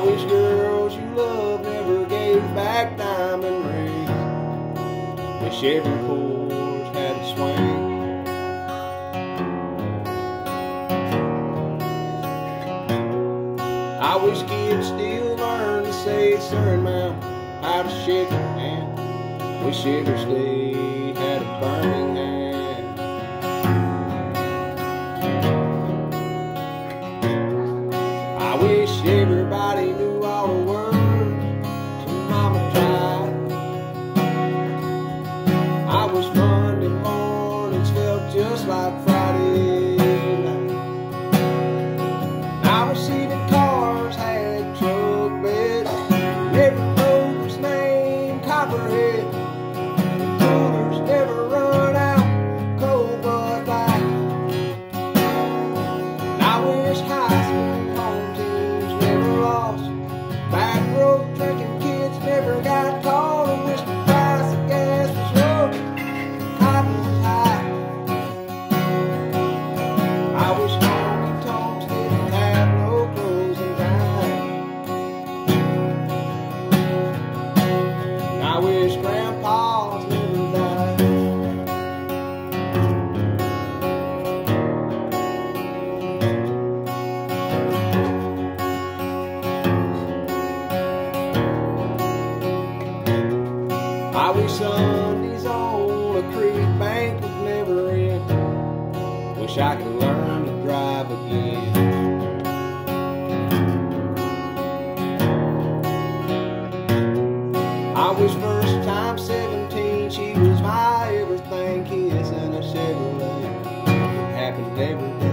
I wish girls you love never gave back diamond rings. Wish every horse had a swing. I wish kids still learn to say sir and ma'am, how to shake hand. Wish every state had a burning wish everybody knew all the words to Mama tried. I wish Monday mornings felt just like Friday night. I see cars had truck beds, every road was named Copperhead. The never run out, cold. I wish high school I wish Sundays on a creek bank would never end. Wish I could learn to drive again. I wish first time 17 she was my everything kiss and a Chevrolet. Happened every day.